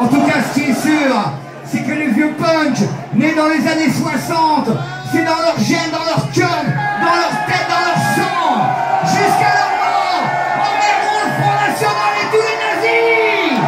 En tout cas, ce qui est sûr, c'est que les vieux punks, nés dans les années 60, c'est dans leur gène, dans leur cœur, dans leur tête, dans leur sang, jusqu'à leur mort, emmerderont le Front National et tous les nazis.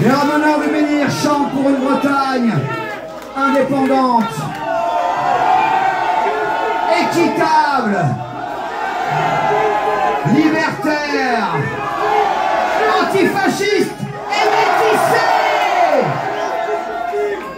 Les rameneurs de Menhir chantent pour une Bretagne indépendante, équitable, libertaire, antifasciste